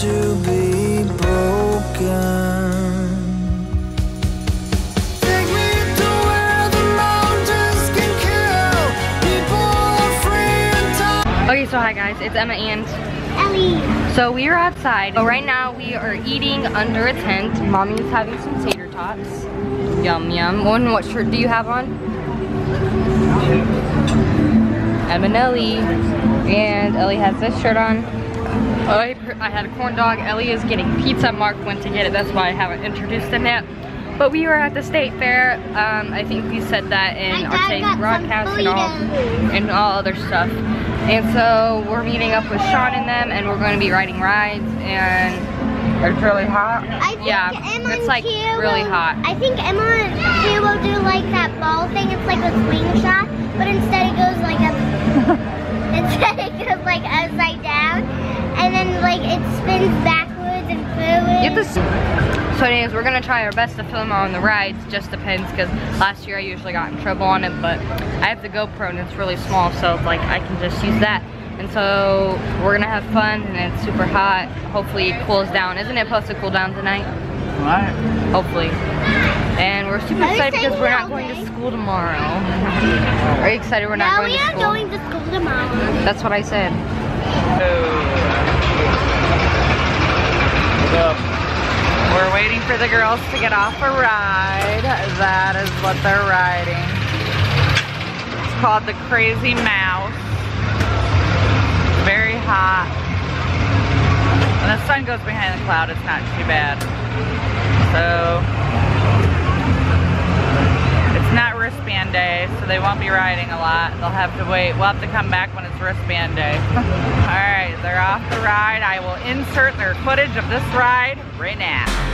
to be broken. Take me to where the mountains can kill. People are free and time. Okay, so hi guys, it's Emma and Ellie. so we are outside. So right now we are eating under a tent. Mommy's having some tater tots. Yum yum. One, what shirt do you have on? Emma and Ellie. And Ellie has this shirt on. I, I had a corn dog. Ellie is getting pizza. Mark went to get it. That's why I haven't introduced him yet. But we were at the state fair. Um, I think we said that in My our dad today's got some broadcast and all, and all other stuff. And so we're meeting up with Sean and them, and we're going to be riding rides. And it's really hot. I think Yeah, Emma it's like really will- hot. I think Emma and Kia will do like that ball thing. It's like a slingshot, but instead this. So anyways, we're gonna try our best to film on the rides. Just depends, because last year I usually got in trouble on it, but I have the GoPro and it's really small, so like I can just use that. And so we're gonna have fun, and it's super hot. Hopefully it cools down. Isn't it supposed to cool down tonight? What? Hopefully. And we're super excited because we're not going to school tomorrow. Are you excited we're not no, going we are school? going to school tomorrow. That's what I said. We're waiting for the girls to get off a ride. That is what they're riding. It's called the Crazy Mouse. Very hot. When the sun goes behind the cloud, it's not too bad. So, it's not wristband day, so they won't be riding a lot. They'll have to wait. We'll have to come back when it's wristband day. All right, they're off the ride. I will insert their footage of this ride right now.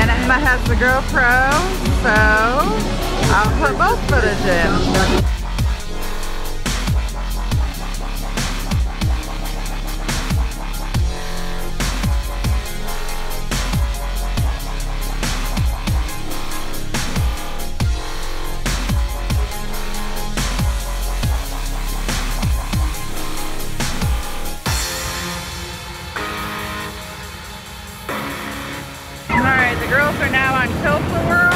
And Emma has the GoPro, so I'll put both footage in. Girls are now on Tilt-A-Whirl.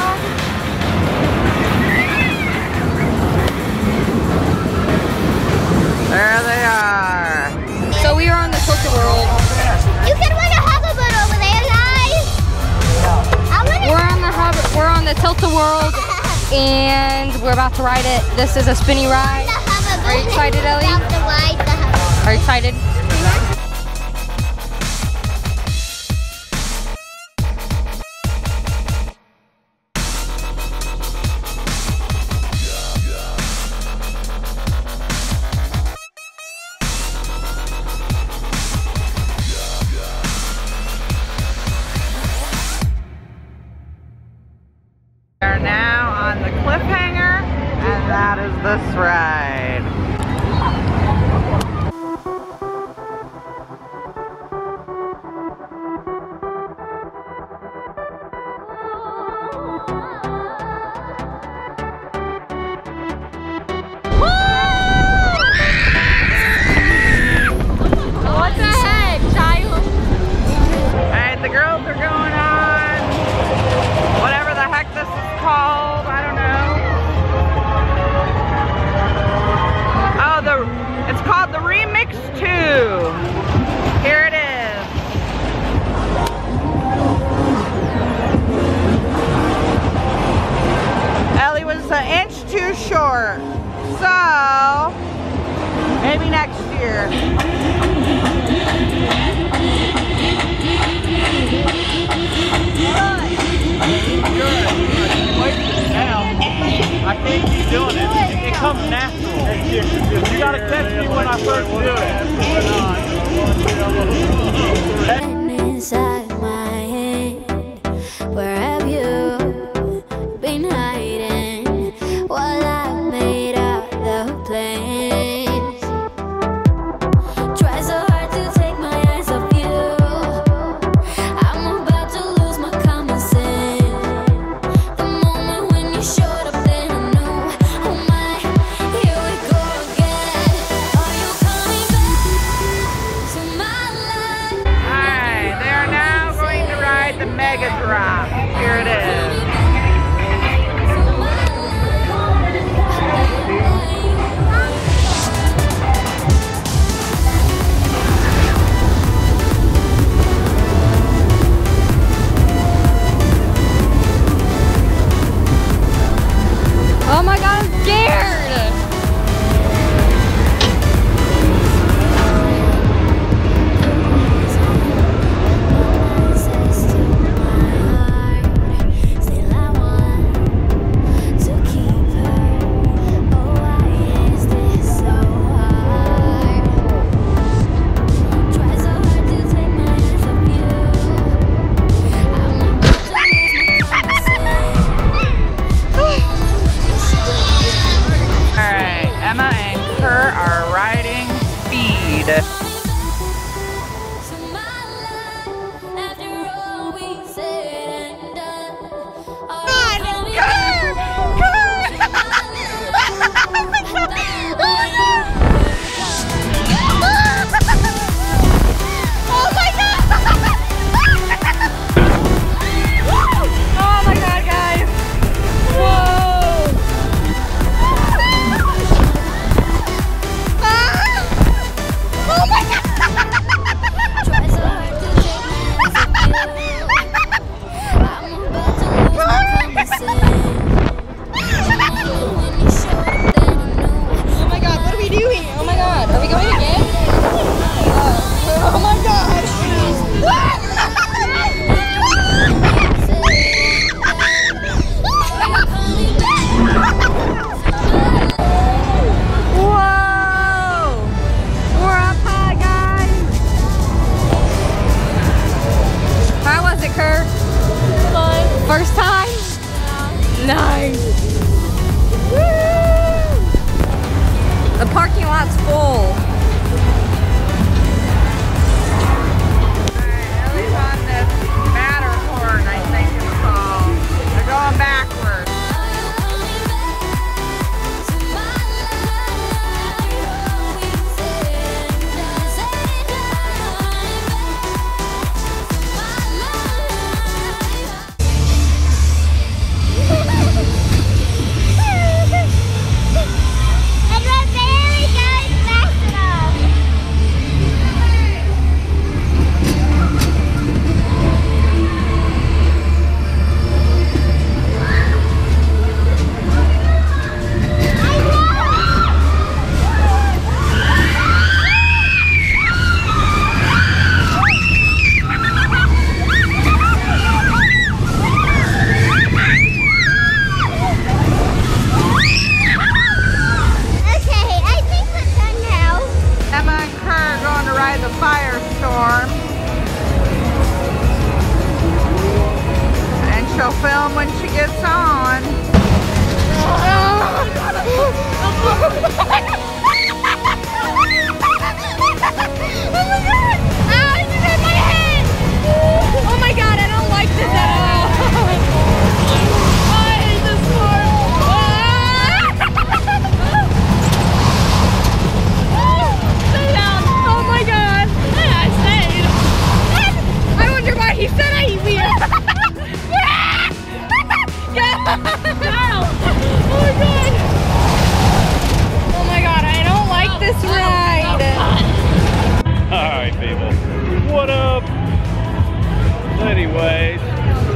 There they are. So we are on the Tilt-A-Whirl. You can win a hoverboard over there, guys. I want to. We're on the hub, we're on the Tilt-A-Whirl, and we're about to ride it. This is a spinny ride. Are you excited, Ellie? About to ride the Are you excited? You gotta catch me when I first do it. The parking lot's full. Alright, Ellie's on this Matterhorn, I think it's called. They're going backwards.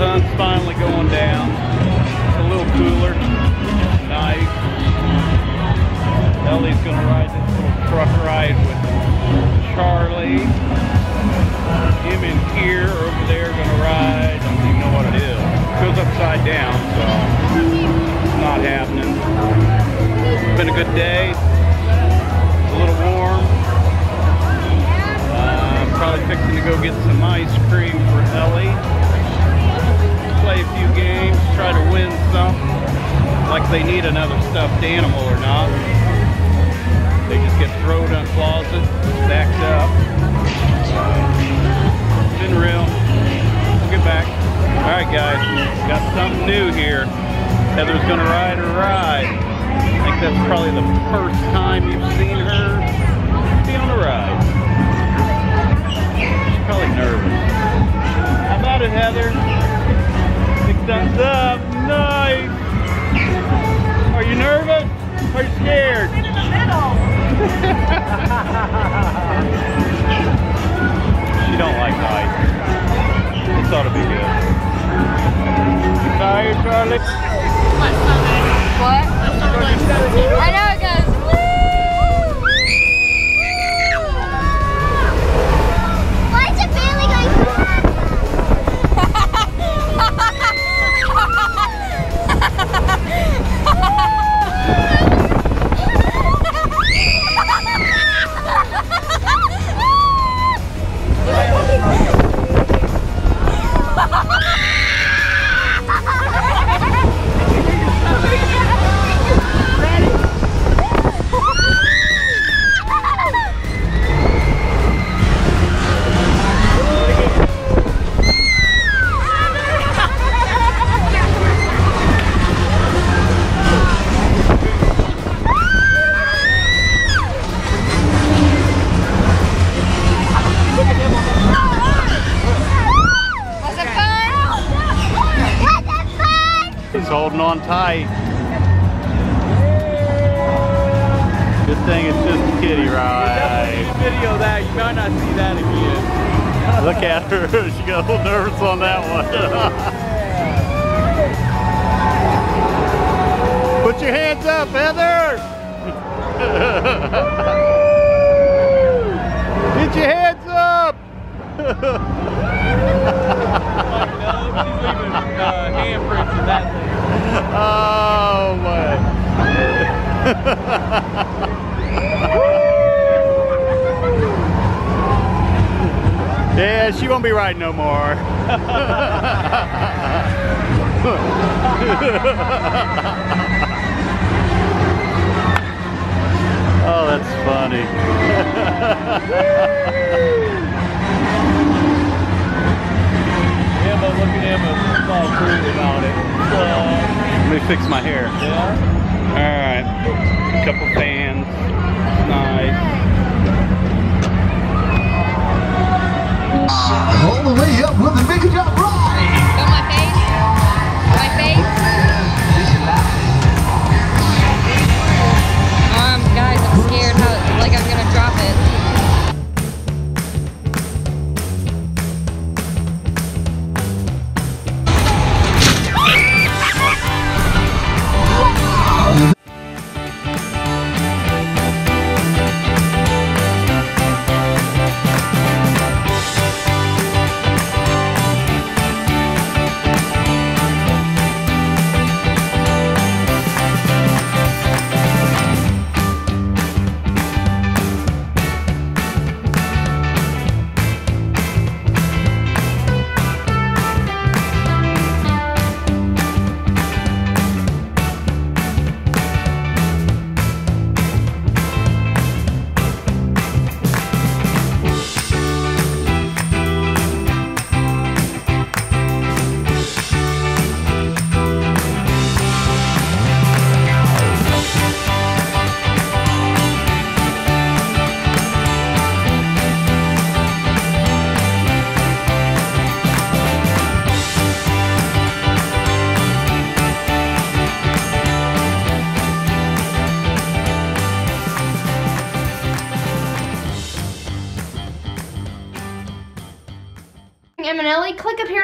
sun's finally going down. It's a little cooler tonight. Ellie's gonna ride this little truck ride with Charlie. Him and here over there gonna ride. I don't even know what it is. It goes upside down, so it's not happening. It's been a good day. It's a little warm. Uh, I'm probably fixing to go get some ice cream for Ellie. Play a few games, try to win some. Like they need another stuffed animal or not. They just get thrown in a closet, stacked up. It's Been real. We'll get back. All right, guys, got something new here. Heather's gonna ride her ride. I think that's probably the first time you've seen her be on a ride. Thumbs up. Nice. Are you nervous? Are you scared? she don't like heights. This ought to be good. You tired, Charlie? What? I know tight. Good thing it's just a kiddie ride. Video that, you might not see that again. Look at her. She got a little nervous on that one. Put your hands up, Heather! Get your hands up! Uh, handprints in that thing. oh my. yeah, she won't be riding no more. oh, that's funny. Emma, look at Emma. She's all cool about it. So, Let me fix my hair. yeah. All right, couple fans. Nice. All the way up with the Make a Drop Ride. Go my face. My face. Um, guys, I'm scared how like I'm gonna drop it.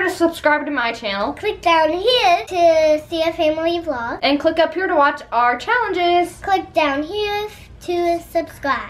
To subscribe to my channel. Click down here to see a family vlog. And click up here to watch our challenges. Click down here to subscribe.